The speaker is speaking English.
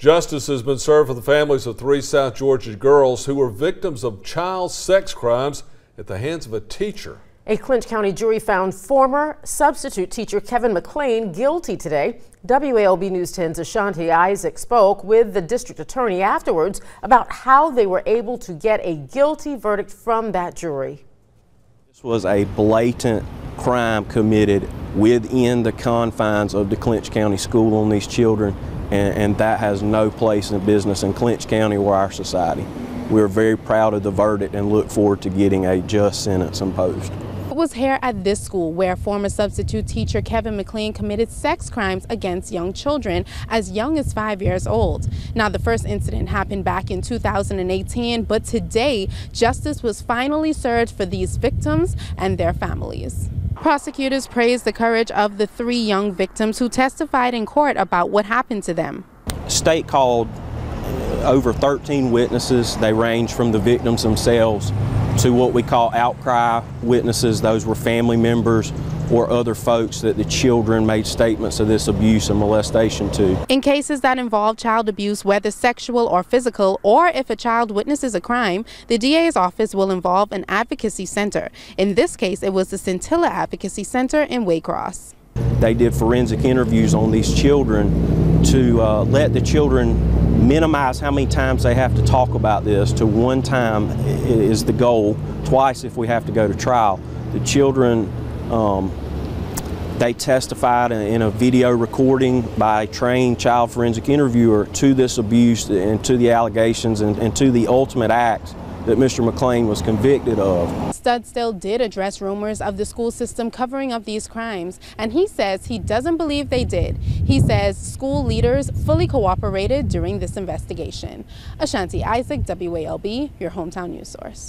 Justice has been served for the families of three South Georgia girls who were victims of child sex crimes at the hands of a teacher. A Clinch County jury found former substitute teacher Kevin McLean guilty today. WALB News 10's Ashanti Isaac spoke with the district attorney afterwards about how they were able to get a guilty verdict from that jury. This was a blatant crime committed within the confines of the Clinch County School on these children and, and that has no place in business in Clinch County or our society. We're very proud of the verdict and look forward to getting a just sentence imposed. It was here at this school where former substitute teacher Kevin McLean committed sex crimes against young children as young as five years old. Now, the first incident happened back in 2018, but today, justice was finally served for these victims and their families. Prosecutors praised the courage of the three young victims who testified in court about what happened to them. State called over 13 witnesses. They range from the victims themselves to what we call outcry witnesses. Those were family members or other folks that the children made statements of this abuse and molestation to. In cases that involve child abuse, whether sexual or physical, or if a child witnesses a crime, the DA's office will involve an advocacy center. In this case, it was the Scintilla Advocacy Center in Waycross. They did forensic interviews on these children to uh, let the children minimize how many times they have to talk about this to one time is the goal, twice if we have to go to trial. The children um, they testified in a video recording by a trained child forensic interviewer to this abuse and to the allegations and, and to the ultimate acts that Mr. McLean was convicted of. Studstill did address rumors of the school system covering up these crimes, and he says he doesn't believe they did. He says school leaders fully cooperated during this investigation. Ashanti Isaac, WALB, your hometown news source.